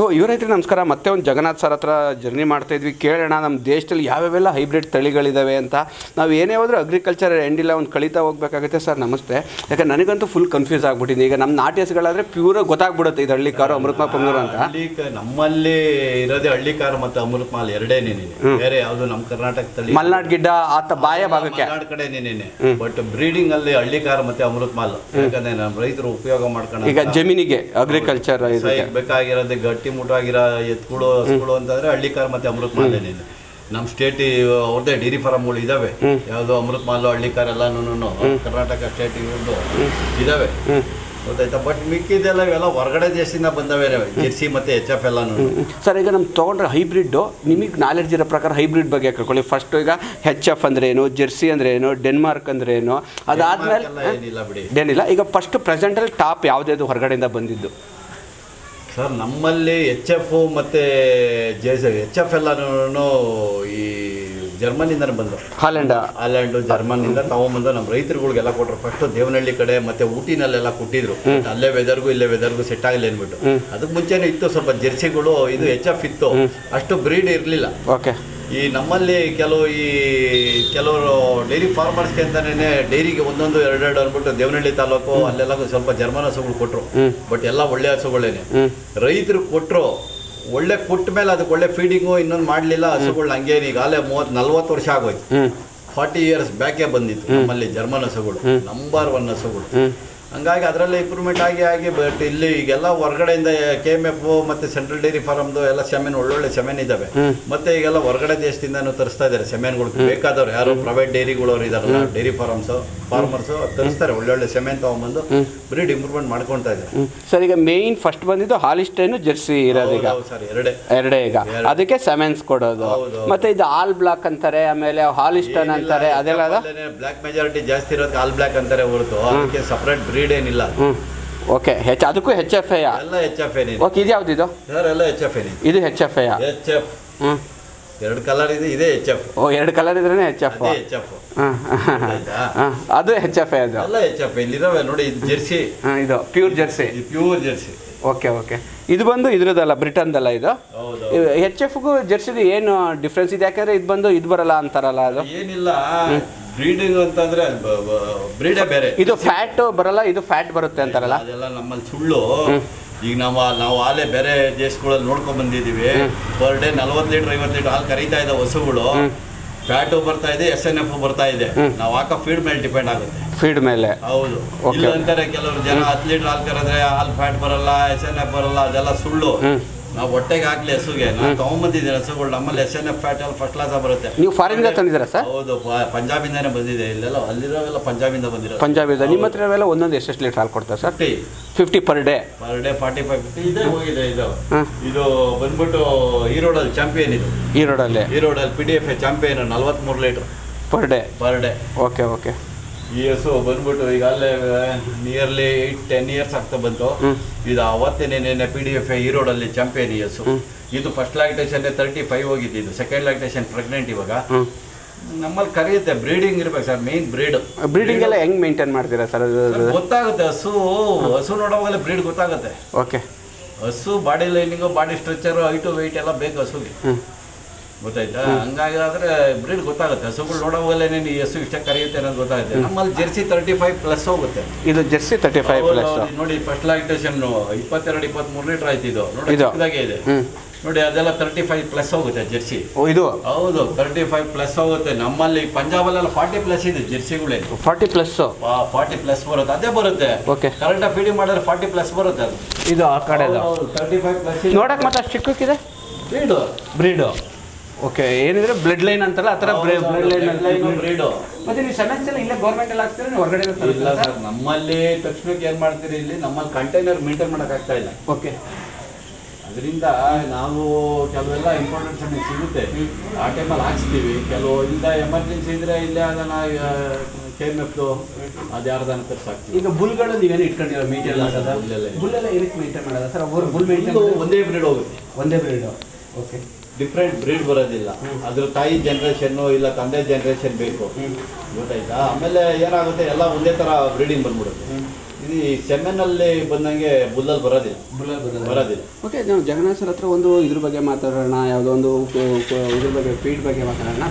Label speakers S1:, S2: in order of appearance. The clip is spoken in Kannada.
S1: ಓ ಇವರೈತ್ರಿ ನಮಸ್ಕಾರ. ಮತ್ತೆ ಒಂದು ಜಗನ್ನಾಥ್ ಸರ್ ಹತ್ರ ಜರ್ನಿ ಮಾಡ್ತಾ ಇದ್ವಿ. ಕೇಳೋಣ ನಮ್ಮ ದೇಶದಲ್ಲಿ ಯಾವ್ಯಾವೆಲ್ಲ ಹೈಬ್ರಿಡ್ ತಳಿಗಳಿದ್ದಾವೆ ಅಂತ. ನಾವು ಏನೇ ಹೋದರೂ ಅಗ್ರಿಕಲ್ಚರ್ ಎಂಡಿಲ್ಲ ಒಂದು ಕಳೀತಾ ಹೋಗ್ಬೇಕಾಗುತ್ತೆ ಸರ್. ನಮಸ್ತೆ. ಯಾಕಂದ್ರೆ ನನಗಂತೂ ಫುಲ್ ಕನ್ಫ್ಯೂಸ್ ಆಗ್ಬಿಟ್ಟಿದೆ. ಈಗ ನಮ್ಮ ನಾಟ್ಯಸ್ಗಳಾದ್ರೆ ಪ್ಯೂರ್ ಗೊತ್ತಾಗ್ಬಿಡುತ್ತೆ ಇದು ಹಳ್ಳಿ ಕಾರು ಅಮೃತ ಪಂಗೂರು ಅಂತ.
S2: ನಮ್ಮಲ್ಲಿ ಇರೋದೇ ಹಳ್ಳಿ ಕಾರು ಮತ್ತೆ ಅಮೃತ ಮಾಲ್ ಎರಡೇ ನೀನೇನೆ. ಬೇರೆ ಯಾವುದು ನಮ್ಮ ಕರ್ನಾಟಕ ತಳಿ
S1: ಮಲ್ನಾಡ್ ಗಿಡ್ಡ ಆತ ಬಾಯ ಭಾಗಕ್ಕೆ.
S2: ಕಡೆ ನೀನೇನೆ ಬಟ್ ಬ್ರೀಡಿಂಗ್ ಅಲ್ಲಿ ಹಳ್ಳಿ ಕಾರು ಮತ್ತೆ ಅಮೃತ ಮಾಲ್ ಯಾಕಂದ್ರೆ ನಮ್ಮ ರೈತರು ಉಪಯೋಗ ಮಾಡ್ಕೊಂಡು
S1: ಈಗ ಜಮೀನಿಗೆ ಅಗ್ರಿಕಲ್ಚರ್
S2: ಬೇಕಾಗಿರೋದು ಗಟ್ಟಿ ಮುಟ್ಟಾಗಿರೋ ಎತ್ಕೊಳು ಹಸ್ಗಳು ಅಂತಂದ್ರೆ ಹಳ್ಳಿ ಕಾರ್ ಮತ್ತೆ ಅಮೃತ್ ಮಾಲ್ ಏನೇನೆ ನಮ್ಮ ಸ್ಟೇಟ್ ಅವ್ರದ್ದೇ ಡೈರಿ ಫಾರ್ಮ್ಗಳು ಇದಾವೆ. ಯಾವುದು ಅಮೃತ್ ಮಾಲ್ ಹಳ್ಳಿ ಕಾರ್ ಎಲ್ಲಾನು ಕರ್ನಾಟಕ ಸ್ಟೇಟ್ ಇವ್ರದ್ದು ಇದಾವೆ. ಗೊತ್ತಾಯ್ತಾ? ಬಟ್ ಮಿಕ್ಕಿದೆಲ್ಲ ಇವೆಲ್ಲ ಹೊರಗಡೆ ದೇಶದಿಂದ ಬಂದವೆ ಜೆರ್ಸಿ ಮತ್ತೆ ಎಚ್ ಎಫ್ ಎಲ್ಲಾನು
S1: ಸರ್ ಈಗ ನಮ್ಮ ತೊಗೊಂಡ್ರೆ ಹೈಬ್ರಿಡ್ ನಿಮಗೆ ನಾಲೆಡ್ಜ್ ಇರೋ ಪ್ರಕಾರ ಹೈಬ್ರಿಡ್ ಬಗ್ಗೆ ಹಾಕೊಳ್ಳಿ ಫಸ್ಟ್ ಈಗ ಹೆಚ್ ಎಫ್ ಅಂದ್ರೆ ಏನು ಜೆರ್ಸಿ ಅಂದ್ರೆ ಏನು ಡೆನ್ಮಾರ್ಕ್ ಅಂದ್ರೆ ಏನು ಅದಾದ್ಮೇಲೆ
S2: ಏನಿಲ್ಲ ಬಿಡಿ.
S1: ಏನಿಲ್ಲ. ಈಗ ಫಸ್ಟ್ ಪ್ರೆಸೆಂಟಲ್ಲಿ ಟಾಪ್ ಯಾವುದ್ಯಾವುದು ಹೊರಗಡೆಯಿಂದ ಬಂದಿದ್ದು?
S2: ಸರ್ ನಮ್ಮಲ್ಲಿ ಎಚ್ ಎಫ್ ಮತ್ತೆ ಜೆ ಎಚ್ ಎಫ್ ಎಲ್ಲಾನು ಈ ಜರ್ಮನಿಂದನೇ ಬಂದು
S1: ಹಾಲೆಂಡ್.
S2: ಹಾಲೆಂಡ್ ಜರ್ಮನಿಂದ ತಗೊಂಬಂದು ನಮ್ಮ ರೈತರುಗಳಿಗೆಲ್ಲ ಕೊಟ್ಟರು ಫಸ್ಟ್ ದೇವನಹಳ್ಳಿ ಕಡೆ ಮತ್ತೆ ಊಟಿನಲ್ಲೆಲ್ಲ ಕೊಟ್ಟಿದ್ರು. ಅಲ್ಲೇ ವೆದರ್ಗೂ ಇಲ್ಲೇ ವೆದರ್ಗೂ ಸೆಟ್ ಆಗಲಿ ಅಂದ್ಬಿಟ್ಟು. ಅದಕ್ಕೆ ಮುಂಚೆನೇ ಇತ್ತು ಸ್ವಲ್ಪ ಜೆರ್ಸಿಗಳು ಇದು ಎಚ್ ಎಫ್ ಇತ್ತು. ಅಷ್ಟು ಬ್ರೀಡ್ ಇರಲಿಲ್ಲ.
S1: ಓಕೆ
S2: ಈ ನಮ್ಮಲ್ಲಿ ಕೆಲವು ಈ ಕೆಲವರು ಡೈರಿ ಫಾರ್ಮರ್ಸ್ಗೆ ಅಂತಾನೆ ಡೈರಿಗೆ ಒಂದೊಂದು ಎರಡೆರಡು ಅಂದ್ಬಿಟ್ಟು ದೇವನಹಳ್ಳಿ ತಾಲೂಕು ಅಲ್ಲೆಲ್ಲ ಸ್ವಲ್ಪ ಜರ್ಮನ್ ಹಸುಗಳು ಕೊಟ್ಟರು ಬಟ್ ಎಲ್ಲ ಒಳ್ಳೆ ಹಸುಗಳೇನೆ. ರೈತರು ಕೊಟ್ಟರು ಒಳ್ಳೆ ಕೊಟ್ಟ ಮೇಲೆ ಅದಕ್ಕೆ ಒಳ್ಳೆ ಫೀಡಿಂಗು ಇನ್ನೊಂದು ಮಾಡಲಿಲ್ಲ ಹಸುಗಳನ್ನ ಹಂಗೆ ಈಗಾಗಲೇ ಮೂವತ್ತು ನಲ್ವತ್ತು ವರ್ಷ ಆಗೋಯ್ತು. ಫಾರ್ಟಿ ಇಯರ್ಸ್ ಬ್ಯಾಕೇ ಬಂದಿತ್ತು ನಮ್ಮಲ್ಲಿ ಜರ್ಮನ್ ಹಸುಗಳು ನಂಬರ್ ಒನ್ ಹಸುಗಳು. ಹಂಗಾಗಿ ಅದರಲ್ಲಿ ಇಂಪ್ರೂವ್ಮೆಂಟ್ ಆಗಿ ಆಗಿ ಬಟ್ ಇಲ್ಲಿ ಈಗೆಲ್ಲ ಹೊರಗಡೆಯಿಂದ ಕೆ ಎಂ ಎಫ್ ಮತ್ತೆ ಸೆಂಟ್ರಲ್ ಡೈರಿ ಫಾರ್ಮ್ದು ಎಲ್ಲ ಸೆಮೆನ್ ಒಳ್ಳೊಳ್ಳೆ ಸೆಮೆನ್ ಇದಾವೆ. ಮತ್ತೆ ಈಗೆಲ್ಲ ಹೊರಗಡೆ ದೇಶದಿಂದನೂ ತರಿಸ್ತಾ ಇದ್ದಾರೆ ಸೆಮೆನ್ಗಳು ಬೇಕಾದವ್ರು ಯಾರು ಪ್ರೈವೇಟ್ ಡೈರಿಗಳವ್ರು ಇದಾರಲ್ಲ ಡೈರಿ ಫಾರ್ಮ್ಸ್ ಫಾರ್ಮರ್ಸ್ ತರಿಸ್ತಾರೆ ಒಳ್ಳೊಳ್ಳೆ ಸೆಮೆನ್ ತೊಗೊಂಬಂದು ಬ್ರೀಡ್ ಇಂಪ್ರೂವ್ಮೆಂಟ್ ಮಾಡ್ಕೊಳ್ತಾ ಇದ್ದಾರೆ
S1: ಸರ್ ಈಗ ಮೇಯ್ನ್ ಫಸ್ಟ್ ಬಂದಿದ್ದು ಹಾಲಿಸ್ಟೈನು ಜರ್ಸಿ ಇರೋದು ಈಗ.
S2: ಸರ್ ಎರಡೇ.
S1: ಎರಡೇ ಈಗ. ಅದಕ್ಕೆ ಸೆಮೆನ್ಸ್ ಕೊಡೋದು. ಮತ್ತೆ ಇದು ಆಲ್ ಬ್ಲಾಕ್ ಅಂತಾರೆ ಆಮೇಲೆ ಹಾಲಿಸ್ಟೈನ್ ಅಂತಾರೆ ಅದೆಲ್ಲ ಬ್ಲಾಕ್
S2: ಬ್ಲ್ಯಾಕ್ ಮೆಜಾರಿಟಿ ಜಾಸ್ತಿ ಇರೋದು ಆಲ್ ಬ್ಲಾಕ್ ಅಂತಾರೆ ಹೊರತು. ಅದಕ್ಕೆ ಸಪ್ರೇಟ್ ಬ್ರೀಡ್ ಏನಿಲ್ಲ
S1: ಓಕೆ ಹೆಚ್ ಅದಕ್ಕೂ ಹೆಚ್ ಎಫ್ ಐ
S2: ಎಲ್ಲ ಎಚ್ ಎಫ್ ಐ
S1: ಓಕೆ ಇದು. ಯಾವ್ದು ಇದು?
S2: ಸರ್ ಎಲ್ಲ ಎಚ್ ಎಫ್ ಐ
S1: ಇದು H F I
S2: H F
S1: ಹ್ಞೂ
S2: ಎರಡು ಕಲರ್ ಇದೆ ಇದೇ ಎಚ್ ಎಫ್
S1: ಓ ಎರಡು ಕಲರ್ ಇದ್ರೇ ಹೆಚ್ ಎಫ್
S2: ಎಚ್ ಎಫ್
S1: ಅದು ಹೆಚ್ ಎಫ್ ಐ ಅದು.
S2: ಎಲ್ಲ ಎಚ್ ಎಫ್ ಇಲ್ಲಿದಾವೆ ನೋಡಿ ಇದು ಜೆರ್ಸಿ
S1: ಹಾಂ ಇದು pure Jersey
S2: pure Jersey
S1: okay okay ಇದು ಬಂದು ಇದ್ರದ್ದಲ್ಲ ಬ್ರಿಟನ್ದಲ್ಲ ಇದು? ಹೆಚ್ ಎಫ್ಗೂ ಜೆರ್ಸಿದು ಏನು ಡಿಫ್ರೆನ್ಸ್ ಇದೆ? ಯಾಕಂದ್ರೆ ಇದು ಬಂದು ಇದು ಬರಲ್ಲ ಅಂತಾರಲ್ಲ ಅದು.
S2: ಏನಿಲ್ಲ. ಬ್ರೀಡಿಂಗ್ ಅಂತಂದ್ರೆ ಬ್ರೀಡೇ ಬೇರೆ.
S1: ಇದು ಫ್ಯಾಟ್ ಬರಲ್ಲ ಇದು ಫ್ಯಾಟ್ ಬರುತ್ತೆ ಅಂತಾರಲ್ಲ?
S2: ಅದೆಲ್ಲ ನಮ್ಮಲ್ಲಿ ಸುಳ್ಳು. ಈಗ ನಾವು ನಾವು ಹಾಲೆ ಬೇರೆ ದೇಶಗಳಲ್ಲಿ ನೋಡ್ಕೊಂಡ್ ಬಂದಿದೀವಿ ಪರ್ ಡೇ ನಲ್ವತ್ತು ಲೀಟರ್ ಐವತ್ತು ಲೀಟರ್ ಹಾಲು ಕರೀತಾ ಇದೆ ಹಸುಗಳು ಫ್ಯಾಟು ಬರ್ತಾ ಇದೆ ಎಸ್ ಎನ್ ಎಫ್ ಬರ್ತಾ ಇದೆ. ನಾವು ಹಾಕೋ ಫೀಡ್ ಮೇಲೆ ಡಿಪೆಂಡ್ ಆಗುತ್ತೆ.
S1: ಫೀಡ್ ಮೇಲೆ.
S2: ಹೌದು. ಇಲ್ಲ ಅಂತಾರೆ ಕೆಲವರು ಜನ ಹತ್ತು ಲೀಟರ್ ಹಾಲು ಕರೆದ್ರೆ ಹಾಲು ಫ್ಯಾಟ್ ಬರಲ್ಲ ಎಸ್ ಎನ್ ಎಫ್ ಬರಲ್ಲ ಅದೆಲ್ಲ ಸುಳ್ಳು. ನಾವು ಹೊಟ್ಟೆಗೆ ಹಾಕ್ಲಿ ಹಸುಗೆ. ನಾನು ತಗೊಂಬಂದಿದ್ದೀನಿ ಹಸುಗಳು. ನಮ್ಮಲ್ಲಿ ಎಸ್ ಎನ್ ಎಫ್ ಫ್ಯಾಟ್ ಎಲ್ಲ ಫಸ್ಟ್ ಕ್ಲಾಸ್ ಬರುತ್ತೆ.
S1: ನೀವು ಫಾರಿನ್ಗೆ ತಂದಿದ್ದೀರಾ ಸರ್?
S2: ಹೌದು ಪಂಜಾಬಿಂದಾನೆ ಬಂದಿದೆ. ಇಲ್ಲೆಲ್ಲ ಅಲ್ಲಿರೋವೆಲ್ಲ ಪಂಜಾಬಿಂದ ಬಂದಿರೋ
S1: ಪಂಜಾಬಿಂದ. ನಿಮ್ಮ ಹತ್ರ ಎಲ್ಲ ಒಂದೊಂದು ಎಷ್ಟೆಷ್ಟು ಲೀಟರ್ ಹಾಲು ಕೊಡ್ತಾರೆ sir?
S2: Fifty
S1: fifty per day
S2: per day forty five fifty ಇದೇ ಹೋಗಿದೆ ಇದು. ಇದು ಬಂದ್ಬಿಟ್ಟು ಈರೋಡಲ್ಲಿ ಚಾಂಪಿಯನ್ ಇದು.
S1: ಈ ರೋಡಲ್ಲಿ
S2: ಈರೋಡಲ್ಲಿ P D F champion ನಲ್ವತ್ಮೂರು litre
S1: per day
S2: per day
S1: okay okay
S2: ಈ ಬಂದ್ಬಿಟ್ಟು ಈಗ ಅಲ್ಲೇ ನಿಯರ್ಲಿ ಏಯ್ಟ್ ಟೆನ್ ಇಯರ್ಸ್ ಆಗ್ತಾ ಬಂತು. ಇದು ಅವತ್ತೇನೆ ನೆನೆ ಪಿ ಡಿ ಎಫ್ ಈರೋಡಲ್ಲಿ ಚಾಂಪಿಯನ್ ಇಯರ್ಸು ಇದು ಫಸ್ಟ್ ಲ್ಯಾಕ್ಟೇಷನ್ ತರ್ಟಿ ಫೈವ್ ಹೋಗಿದ್ದು ಇದು ಸೆಕೆಂಡ್ ಲ್ಯಾಕ್ಟೇಷನ್ ಪ್ರೆಗ್ನೆಂಟ್ ಇವಾಗ. ನಮ್ಮಲ್ಲಿ ಕರೆಯುತ್ತೆ ಬ್ರೀಡಿಂಗ್ ಇರ್ಬೇಕು ಸರ್ ಮೇನ್ ಬ್ರೀಡ್
S1: ಬ್ರೀಡಿಂಗ್ ಎಲ್ಲ ಹೆಂಗ್ ಮೇಂಟೈನ್ ಮಾಡ್ತೀರಾ ಸರ್
S2: ಗೊತ್ತಾಗುತ್ತೆ ಹಸು ಹಸು ನೋಡೋವಾಗಲೇ ಬ್ರೀಡ್ ಗೊತ್ತಾಗುತ್ತೆ.
S1: ಓಕೆ
S2: ಹಸು body lining body structure height weight ಎಲ್ಲ ಬೇಕು ಹಸುಗೆ. ಗೊತ್ತಾಯ್ತಾ? ಹಂಗಾಗಿ ಆದ್ರೆ ಬ್ರೀಡ್ ಗೊತ್ತಾಗುತ್ತೆ. ಹಸುಗಳು ನೋಡೋವಾಗಲೇ ಈ ಹಸು ಇಷ್ಟ ಕರೆಯುತ್ತೆ ಅನ್ನೋದು ಗೊತ್ತಾಗುತ್ತೆ. ನಮ್ಮಲ್ಲಿ ಜೆರ್ಸಿ ತರ್ಟಿ ಫೈವ್ ಪ್ಲಸ್ ಹೋಗುತ್ತೆ.
S1: ಇದು ಜೆರ್ಸಿ ತರ್ಟಿ ಫೈವ್ ಪ್ಲಸ್
S2: ನೋಡಿ ಫಸ್ಟ್ ಲಾಕ್ಟೇಷನ್ ಇಪ್ಪತ್ತೆರಡು ಇಪ್ಪತ್ಮೂರು ಲೀಟರ್ ಆಯ್ತು ಇದು. ನೋಡಿ
S1: ಇದು?
S2: ಚಿಕ್ಕದಾಗೆ ಇದೆ. ನೋಡಿ ಅದೆಲ್ಲ ತರ್ಟಿ ಫೈವ್ ಪ್ಲಸ್ ಹೋಗುತ್ತೆ ಜೆರ್ಸಿ.
S1: ಓ ಇದು?
S2: ಹೌದು ತರ್ಟಿ ಫೈವ್ ಪ್ಲಸ್ ಹೋಗುತ್ತೆ. ನಮ್ಮಲ್ಲಿ ಪಂಜಾಬಲ್ಲೆಲ್ಲ ಫಾರ್ಟಿ ಪ್ಲಸ್ ಇದೆ ಜೆರ್ಸಿಗಳೇ.
S1: ಫಾರ್ಟಿ ಪ್ಲಸ್
S2: ಫಾರ್ಟಿ ಪ್ಲಸ್ ಬರುತ್ತೆ. ಅದೇ ಬರುತ್ತೆ.
S1: ಓಕೆ
S2: ಕರೆಕ್ಟಾಗಿ ಫೀಡಿಂಗ್ ಮಾಡಿದ್ರೆ ಫಾರ್ಟಿ ಪ್ಲಸ್ ಬರುತ್ತೆ ಅದು.
S1: ಇದು ಆ ಕಡೆ
S2: ತರ್ಟಿ ಫೈವ್ ಪ್ಲಸ್
S1: ನೋಡಕ್ ಮತ್ತೆ ಚಿಕ್ಕಕ್ಕಿದೆ?
S2: ಬ್ರೀಡು
S1: ಬ್ರೀಡು ಓಕೆ ಏನಿದ್ರೆ ಬ್ಲಡ್ ಲೈನ್ ಅಂತಲ್ಲ ಆ ಥರ ಬ್ಲಡ್ ಲೈನ್
S2: ಬ್ರೀಡು
S1: ಮತ್ತೆ ನೀವು ಸಮಸ್ಯೆ ಇಲ್ಲ ಇಲ್ಲೇ ಗೌರ್ಮೆಂಟ್ ಎಲ್ಲ ಹಾಕ್ತೀರಾ ನೀವು ಹೊರಗಡೆ
S2: ಇಲ್ಲ ಸರ್? ನಮ್ಮಲ್ಲಿ ತಕ್ಷಣಕ್ಕೆ ಏನು ಮಾಡ್ತೀರಿ ಇಲ್ಲಿ ನಮ್ಮಲ್ಲಿ ಕಂಟೈನರ್ ಮೇಂಟೈನ್ ಮಾಡಕ್ ಆಗ್ತಾ ಇಲ್ಲ.
S1: ಓಕೆ
S2: ಅದರಿಂದ ನಾವು ಕೆಲವೆಲ್ಲ ಇಂಪಾರ್ಟೆಂಟ್ ಸಮಯ ಸಿಗುತ್ತೆ. ಆ ಟೈಮಲ್ಲಿ ಹಾಕ್ಸ್ತೀವಿ. ಕೆಲವು ಇಲ್ಲ ಎಮರ್ಜೆನ್ಸಿ ಇದ್ರೆ ಇಲ್ಲೇ ಅದನ್ನ ಕೆ ಎಂ ಎಫ್ದು ಅದು ಯಾರ್ದಾನು ತರ್ಸಾಕ್ತೀವಿ.
S1: ಈಗ ಬುಲ್ಗಳು ನೀವೇನು ಇಟ್ಕೊಂಡಿರೋ
S2: ಸರ್, ಬುಲ್ಲೆಲ್ಲ
S1: ಏನಕ್ಕೆ ಮೇಂಟೈನ್ ಮಾಡೋದ ಸರ್? ಅವರು ಬುಲ್ ಮೇಂಟೈನ್
S2: ಒಂದೇ ಬ್ರೀಡ್ ಹೋಗುತ್ತೆ.
S1: ಒಂದೇ ಬ್ರೀಡು ಓಕೆ
S2: ಡಿಫ್ರೆಂಟ್ ಬ್ರೀಡ್ ಬರೋದಿಲ್ಲ. ಅದ್ರ ತಾಯಿ ಜನ್ರೇಷನ್ನು ಇಲ್ಲ ತಂದೆ ಜನ್ರೇಷನ್ ಬೇಕು. ಗೊತ್ತಾಯ್ತಾ? ಆಮೇಲೆ ಏನಾಗುತ್ತೆ ಎಲ್ಲ ಒಂದೇ ಥರ ಬ್ರೀಡಿಂಗ್ ಬಂದ್ಬಿಡುತ್ತೆ. ಇದು ಈ ಸೆಮೆನಲ್ಲಿ ಬಂದಂಗೆ ಬುಲ್ಲಲ್ಲಿ ಬರೋದಿಲ್ಲ. ಬರೋದಿಲ್ಲ.
S1: ಓಕೆ ನಾವು ಜಗನ್ನಾಥ್ ಸರ್ ಹತ್ರ ಒಂದು ಇದ್ರ ಬಗ್ಗೆ ಮಾತಾಡೋಣ ಯಾವುದೋ ಒಂದು ಇದ್ರ ಬಗ್ಗೆ ಫೀಡ್ ಬಗ್ಗೆ ಮಾತಾಡೋಣ.